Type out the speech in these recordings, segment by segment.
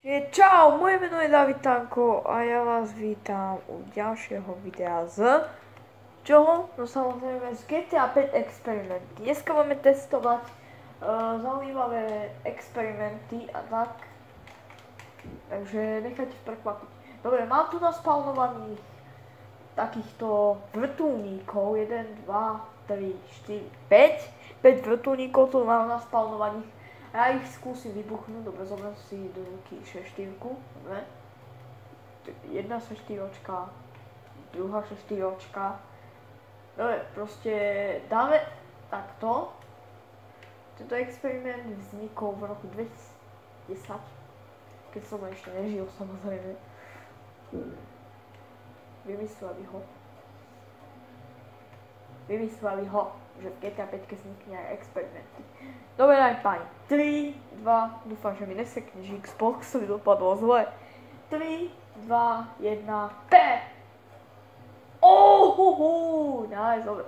Čau, moje meno je David Tanko a ja vás vítam u ďalšieho videa z čoho? No samozrejme z GTA 5 experimenty. Dneska máme testovať uh, zaujímavé experimenty a tak. Takže nechajte prekvapiť. Dobre, mám tu naspalnovaných takýchto vrtulníkov. 1, 2, 3, 4, 5. 5 vrtulníkov tu mám naspalnovaných ja ich skúsim vybuchnúť, dobre, zoberiem si do ruky šeštívku, dobre. Jedna šeštíročka, druhá šeštíročka. Dobre, proste dáme takto. Tento experiment vznikol v roku 2010, keď som ešte nežil samozrejme. Vymysleli ho. Vymysleli ho že v GTA 5 vznikne aj experimenty. Dobre, aj páni. 3, 2, dúfam, že mi nesekne, že Xbox mi dopadlo zle. 3, 2, 1, P! Ohoho, nice, dobre.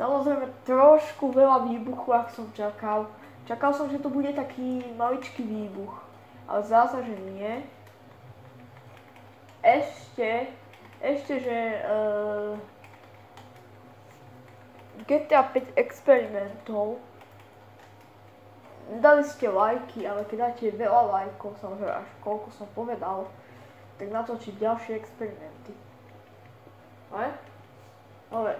Samozrejme trošku veľa výbuchu, ak som čakal. Čakal som, že to bude taký maličký výbuch. Ale zdá sa, že nie. Ešte, ešte, že... Uh, GTA 5 experimentov. Dali ste lajky, ale keď dáte veľa lajkov, samozrejme až koľko som povedal, tak natočiť ďalšie experimenty. Ale? Ale.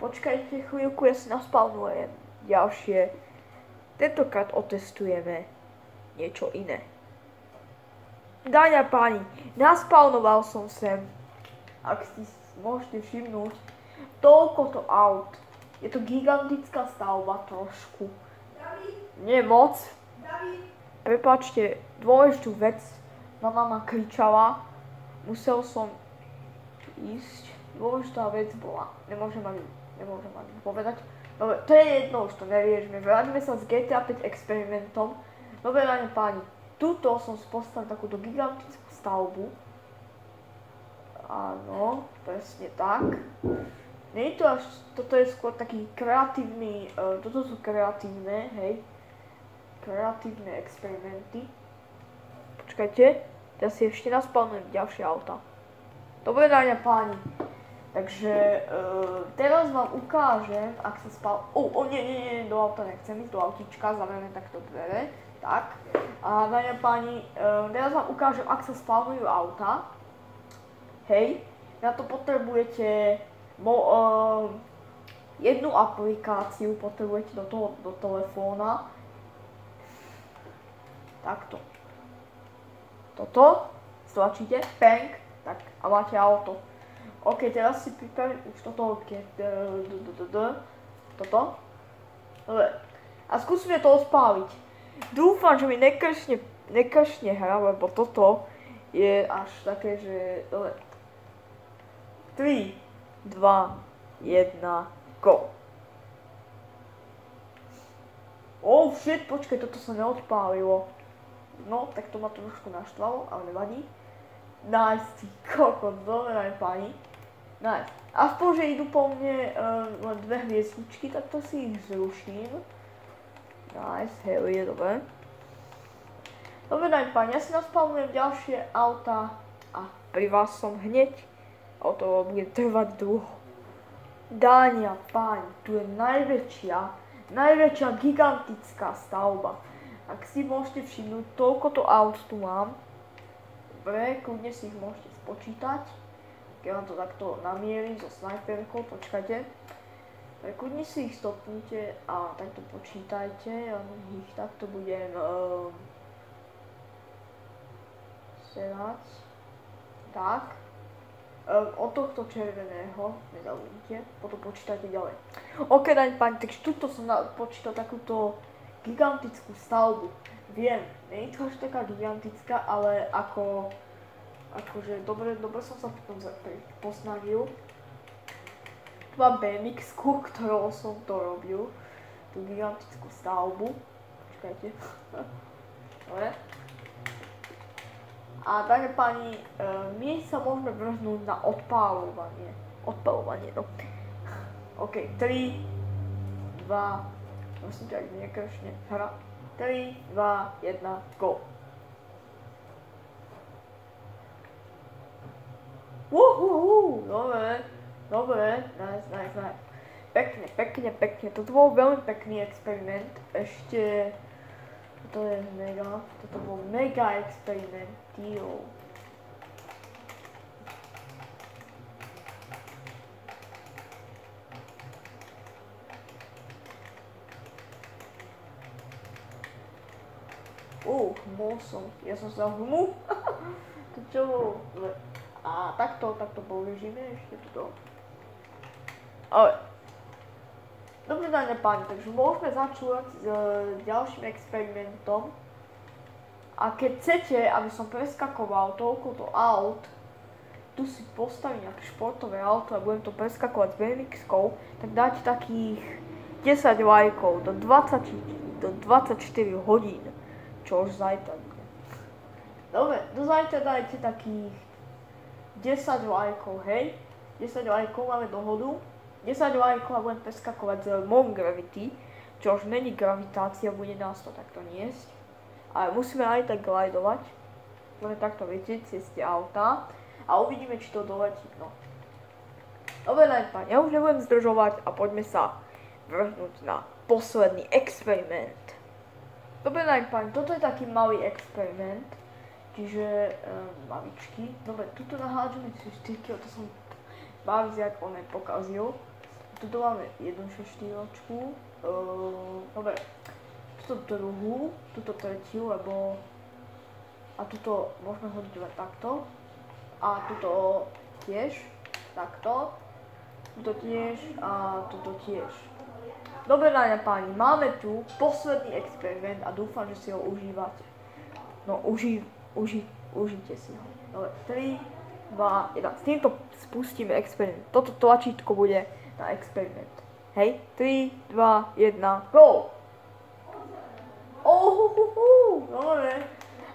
Počkajte chvíľku, ja si naspalnujem ďalšie. Tentokrát otestujeme niečo iné. Dáňa páni, naspalnoval som sem, ak si môžete všimnúť, toľko to aut. Je to gigantická stavba trošku. Nie moc. Prepačte, dôležitú vec. Mama ma kričala. Musel som ísť. Dôležitá vec bola. Nemôžem ani, nemôžem ani povedať. Dobre, to je jedno, už to nevieme. Vráťme sa s GTA 5 experimentom. Dobre, ráne páni, tuto som postavil takúto gigantickú stavbu. Áno, presne tak. Nie je to až, toto je skôr taký kreatívny, uh, toto sú kreatívne, hej, kreatívne experimenty. Počkajte, ja si ešte naspalnujem ďalšie auta. Dobre dáňa páni, takže uh, teraz vám ukážem, ak sa spal... O, oh, oh, nie, nie, nie, do auta nechcem ísť, do autička, zavrieme takto dvere, tak. A dáňa páni, uh, teraz vám ukážem, ak sa spalnujú auta. Hej, na to potrebujete mo, uh, jednu aplikáciu potrebujete do, toho, do telefóna. Takto. Toto stlačíte, peng, tak a máte auto. OK, teraz si pripravím už toto, toto. Dobre. A skúsime to spáliť. Dúfam, že mi nekršne, nekršne hra, lebo toto je až také, že... Dobre. 3, 2, 1, go. Oh shit, počkaj, toto sa neodpálilo. No, tak to ma trošku naštvalo, ale nevadí. Nice, ty kokos, dobre aj pani. Nice. Aspoň, že idú po mne uh, len dve hviezdičky, tak to si ich zruším. Nice, hell je dobre. Dobre, daj pani, ja si naspalmujem ďalšie auta a pri vás som hneď o to bude trvať dlho. Dánia, páň, tu je najväčšia, najväčšia gigantická stavba. Ak si môžete všimnúť, toľko to aut tu mám. Dobre, kľudne si ich môžete spočítať. Keď vám to takto namierim so snajperkou, počkajte. Tak kľudne si ich stopnite a takto počítajte. Ja ich takto budem um, serať. Tak. Ehm, od tohto červeného, nezaujímte, potom počítajte ďalej. OK, daň pani, takže tuto som počítal takúto gigantickú stavbu. Viem, nie je to až taká gigantická, ale ako, akože dobre, dobre som sa potom posnažil. Tu mám BMX, ktorou som to robil, tú gigantickú stavbu. Počkajte. A dáne pani e, my sa môžeme vrhnúť na odpálovanie. Odpalovanie, no. OK, 3, 2, prosím ťa, ak nekrašne, hra. 3, 2, 1, go. Uhuhu, dobre, dobre, nice, nice, nice. Pekne, pekne, pekne, toto bol veľmi pekný experiment. Ešte toto je mega. Toto bol mega experiment. Deal. Uh, bol som. Ja som sa hmu. to čo bolo? A takto, takto použijeme ešte toto. Ale... Dobre, dáne páni, takže môžeme začať s ďalším experimentom. A keď chcete, aby som preskakoval toľko aut, tu si postavím nejaké športové auto a budem to preskakovať s BMX-kou, tak dáte takých 10 lajkov do, 20, do 24 hodín čo už zajtra bude. Dobre, do zajtra dajte takých 10 lajkov, hej? 10 lajkov máme dohodu. 10 lajkov a budem preskakovať z Mon Gravity, čo už není gravitácia, bude nás to takto niesť. Ale musíme aj tak glidovať. Budeme takto viete, ceste auta. A uvidíme, či to doletí, no. Dobre, najpáň, ja už nebudem zdržovať a poďme sa vrhnúť na posledný experiment. Dobre, najpáň, toto je taký malý experiment, čiže um, maličký. Dobre, tuto si štyrky, to som baví, jak on pokazil. Tuto máme jednu šeštíročku. Uh, dobre, tuto druhú, tuto tretiu, lebo... A tuto môžeme hodiť len takto. A tuto tiež, takto. Tuto tiež a tuto tiež. Dobre, dámy a páni, máme tu posledný experiment a dúfam, že si ho užívate. No, uži, uži, užite si ho. Dobre, 3, 2, 1. S týmto spustíme experiment. Toto tlačítko bude na experiment. Hej, 3, 2, 1, go! Ohuhuhu, dobre.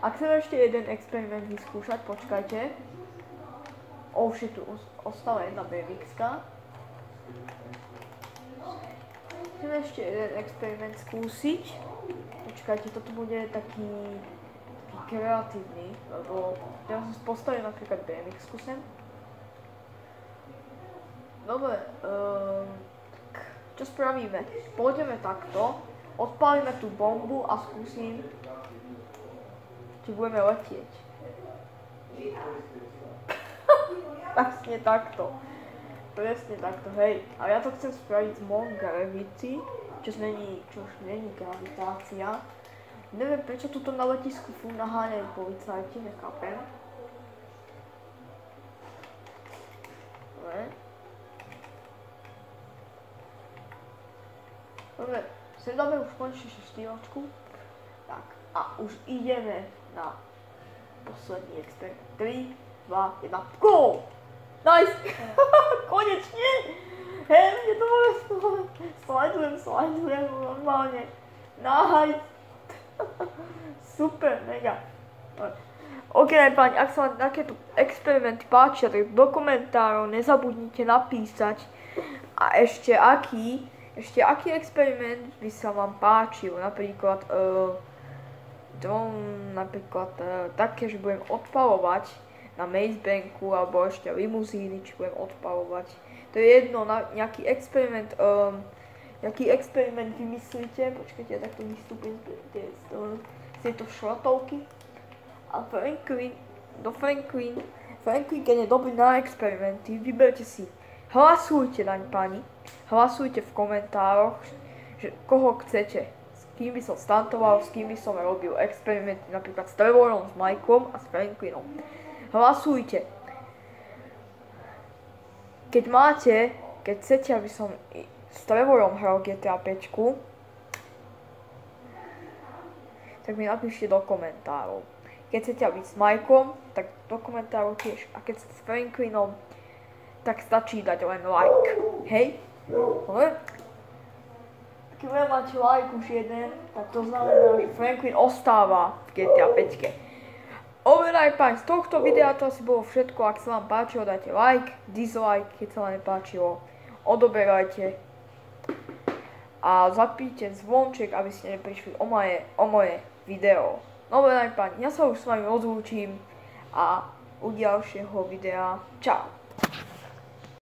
Ak chceme ešte jeden experiment vyskúšať, počkajte. Oh shit, tu ostala jedna BMX. -ka. Chcem ešte jeden experiment skúsiť. Počkajte, toto bude taký kreatívny, lebo ja som postavil napríklad BMX skúsem. Dobre, um, čo spravíme? Pôjdeme takto, odpálime tú bombu a skúsim, či budeme letieť. Vlastne takto. Presne takto, hej. A ja to chcem spraviť z Mon Gravity, čo není, čo už není gravitácia. Neviem, prečo tuto na letisku fú naháňajú policajti, nechápem. Dobre. Dobre, sem dáme už konečne šestíročku. Tak, a už ideme na posledný experiment. 3, 2, 1, go! Nice! Konečne! Hej, mne to bude slajdujem, slajdujem normálne. Nice! Super, mega. OK, páni, ak sa vám takéto experimenty páčia, tak do komentárov nezabudnite napísať a ešte aký, ešte aký experiment by sa vám páčil, napríklad uh, napríklad uh, také, že budem odpalovať na Maze Banku alebo ešte limuzíny, či budem odpalovať. To je jedno, nejaký experiment, um, nejaký experiment vymyslíte, počkajte, ja takto vystúpim z, z, z tejto šrotovky. A Franklin, do Franklin, Franklin, je dobrý na experimenty, vyberte si, hlasujte naň pani, hlasujte v komentároch, že koho chcete, s kým by som stantoval, s kým by som robil experimenty, napríklad s Trevorom, s Michaelom a s Franklinom. Hlasujte. Keď máte, keď chcete, aby som s Trevorom hral GTA 5, tak mi napíšte do komentárov. Keď chcete, aby s Majkom, tak do komentárov tiež. A keď ste s Franklinom, tak stačí dať len like. Hej? Dobre? Keď máte like už jeden, tak to znamená, že Franklin ostáva v GTA 5. Overaj páň, z tohto videa to asi bolo všetko, ak sa vám páčilo, dajte like, dislike, keď sa vám nepáčilo, odoberajte a zapíte zvonček, aby ste neprišli o moje, o moje video. Overaj páň, ja sa už s vami rozlúčim a u ďalšieho videa, čau.